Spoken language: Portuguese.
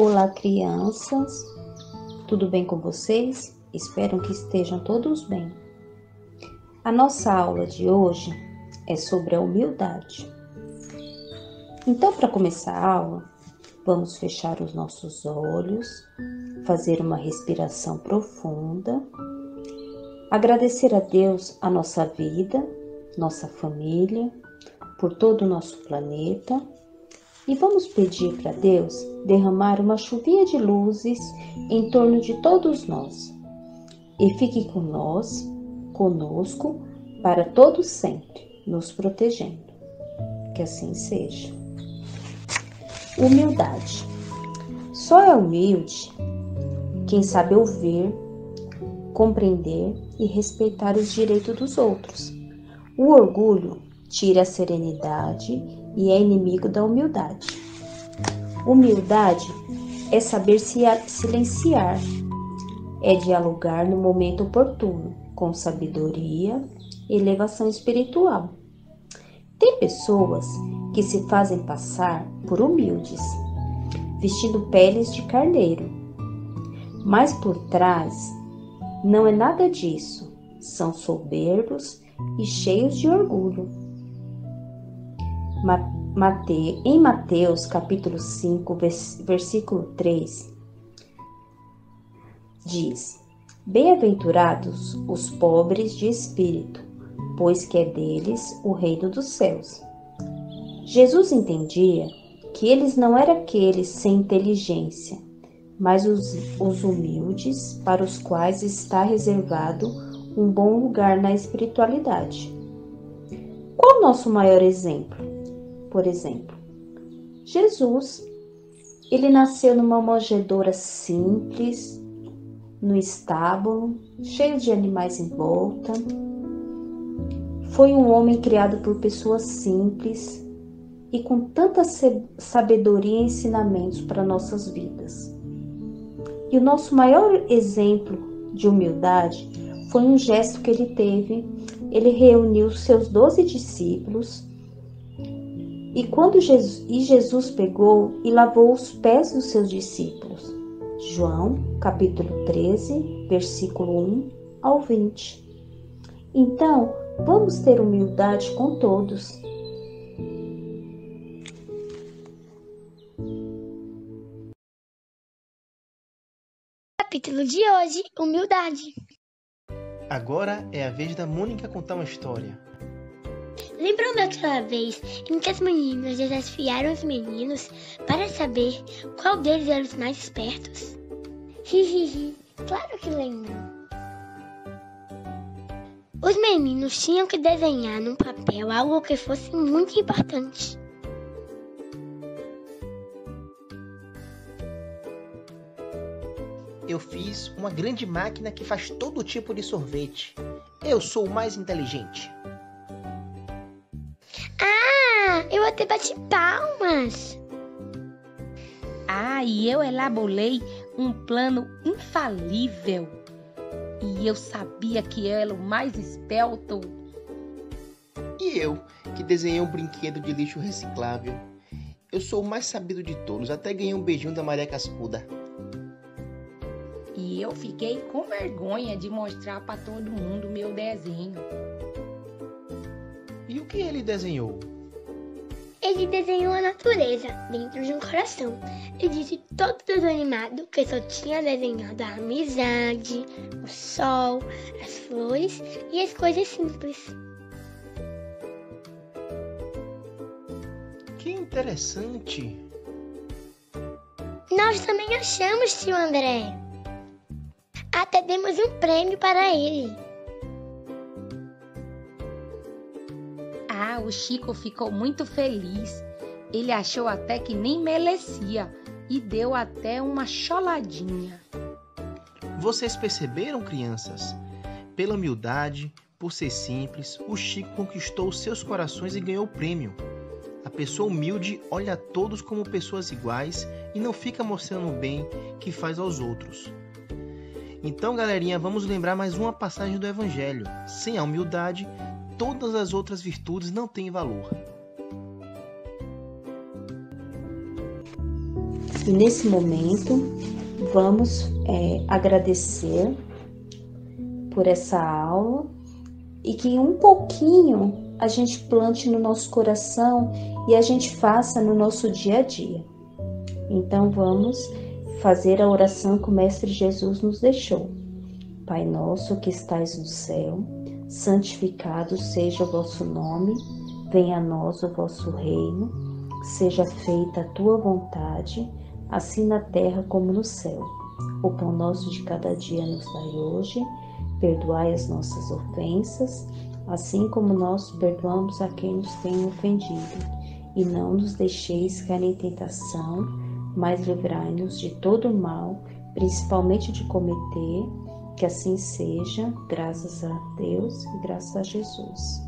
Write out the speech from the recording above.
Olá, crianças. Tudo bem com vocês? Espero que estejam todos bem. A nossa aula de hoje é sobre a humildade. Então, para começar a aula, vamos fechar os nossos olhos, fazer uma respiração profunda, agradecer a Deus a nossa vida, nossa família, por todo o nosso planeta e vamos pedir para Deus derramar uma chuvinha de luzes em torno de todos nós. E fique com nós, conosco, para todo sempre, nos protegendo. Que assim seja. Humildade. Só é humilde quem sabe ouvir, compreender e respeitar os direitos dos outros. O orgulho tira a serenidade e é inimigo da humildade. Humildade é saber se silenciar, é dialogar no momento oportuno, com sabedoria e elevação espiritual. Tem pessoas que se fazem passar por humildes, vestindo peles de carneiro, mas por trás não é nada disso, são soberbos e cheios de orgulho. Mate, em Mateus capítulo 5, versículo 3, diz: Bem-aventurados os pobres de espírito, pois que é deles o reino dos céus. Jesus entendia que eles não eram aqueles sem inteligência, mas os, os humildes para os quais está reservado um bom lugar na espiritualidade. Qual o nosso maior exemplo? Por exemplo. Jesus, ele nasceu numa manjedoura simples, no estábulo, cheio de animais em volta. Foi um homem criado por pessoas simples e com tanta sabedoria e ensinamentos para nossas vidas. E o nosso maior exemplo de humildade foi um gesto que ele teve. Ele reuniu seus doze discípulos e quando Jesus, e Jesus pegou e lavou os pés dos seus discípulos. João, capítulo 13, versículo 1 ao 20. Então, vamos ter humildade com todos. Capítulo de hoje: Humildade. Agora é a vez da Mônica contar uma história. Lembram daquela vez em que as meninas desafiaram os meninos para saber qual deles era os mais espertos? Hihihi, claro que lembro. Os meninos tinham que desenhar num papel algo que fosse muito importante. Eu fiz uma grande máquina que faz todo tipo de sorvete. Eu sou o mais inteligente. Até bati palmas. Ah, e eu elaborei um plano infalível. E eu sabia que era o mais espelto. E eu, que desenhei um brinquedo de lixo reciclável. Eu sou o mais sabido de todos, até ganhei um beijinho da Maria Cascuda. E eu fiquei com vergonha de mostrar para todo mundo meu desenho. E o que ele desenhou? Ele desenhou a natureza dentro de um coração e disse todo desanimado que só tinha desenhado a amizade, o sol, as flores e as coisas simples. Que interessante! Nós também achamos, tio André. Até demos um prêmio para ele. O Chico ficou muito feliz. Ele achou até que nem merecia e deu até uma choladinha. Vocês perceberam, crianças? Pela humildade, por ser simples, o Chico conquistou seus corações e ganhou o prêmio. A pessoa humilde olha a todos como pessoas iguais e não fica mostrando o bem que faz aos outros. Então, galerinha, vamos lembrar mais uma passagem do Evangelho. Sem a humildade, todas as outras virtudes não têm valor. E nesse momento, vamos é, agradecer por essa aula e que um pouquinho a gente plante no nosso coração e a gente faça no nosso dia a dia. Então vamos fazer a oração que o Mestre Jesus nos deixou. Pai nosso que estais no céu, santificado seja o vosso nome, venha a nós o vosso reino, seja feita a tua vontade, assim na terra como no céu. O pão nosso de cada dia nos dai hoje, perdoai as nossas ofensas, assim como nós perdoamos a quem nos tem ofendido, e não nos deixeis cair em tentação, mas livrai-nos de todo mal, principalmente de cometer que assim seja, graças a Deus e graças a Jesus.